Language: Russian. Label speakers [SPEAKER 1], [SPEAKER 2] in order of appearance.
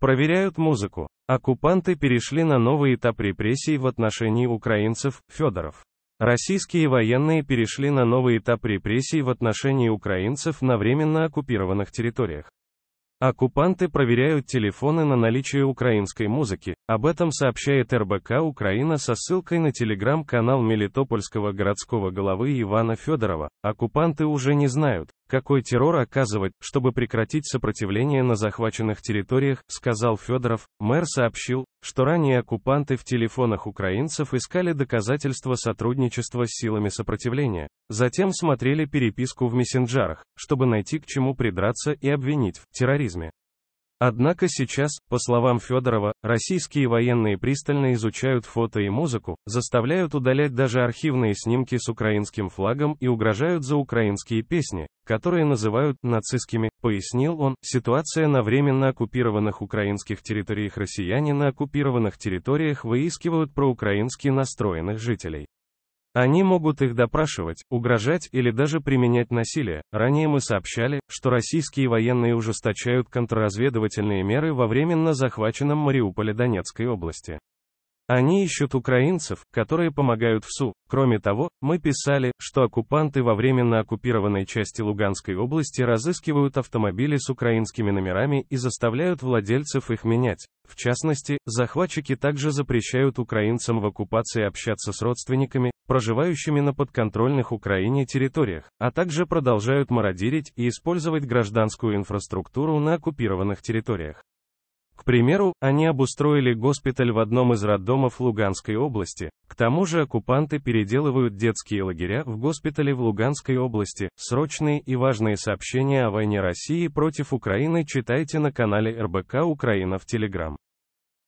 [SPEAKER 1] Проверяют музыку. Оккупанты перешли на новый этап репрессий в отношении украинцев, Федоров. Российские военные перешли на новый этап репрессий в отношении украинцев на временно оккупированных территориях. Оккупанты проверяют телефоны на наличие украинской музыки. Об этом сообщает РБК Украина со ссылкой на телеграм-канал Мелитопольского городского головы Ивана Федорова. Оккупанты уже не знают, какой террор оказывать, чтобы прекратить сопротивление на захваченных территориях, сказал Федоров. Мэр сообщил, что ранее оккупанты в телефонах украинцев искали доказательства сотрудничества с силами сопротивления. Затем смотрели переписку в мессенджерах, чтобы найти к чему придраться и обвинить в терроризме. Однако сейчас, по словам Федорова, российские военные пристально изучают фото и музыку, заставляют удалять даже архивные снимки с украинским флагом и угрожают за украинские песни, которые называют нацистскими, пояснил он. Ситуация на временно оккупированных украинских территориях россияне на оккупированных территориях выискивают проукраински настроенных жителей. Они могут их допрашивать, угрожать или даже применять насилие. Ранее мы сообщали, что российские военные ужесточают контрразведывательные меры во временно захваченном Мариуполе Донецкой области. Они ищут украинцев, которые помогают в СУ. Кроме того, мы писали, что оккупанты во временно оккупированной части Луганской области разыскивают автомобили с украинскими номерами и заставляют владельцев их менять. В частности, захватчики также запрещают украинцам в оккупации общаться с родственниками, проживающими на подконтрольных Украине территориях, а также продолжают мародерить и использовать гражданскую инфраструктуру на оккупированных территориях. К примеру, они обустроили госпиталь в одном из роддомов Луганской области. К тому же оккупанты переделывают детские лагеря в госпитале в Луганской области. Срочные и важные сообщения о войне России против Украины читайте на канале РБК Украина в Телеграм.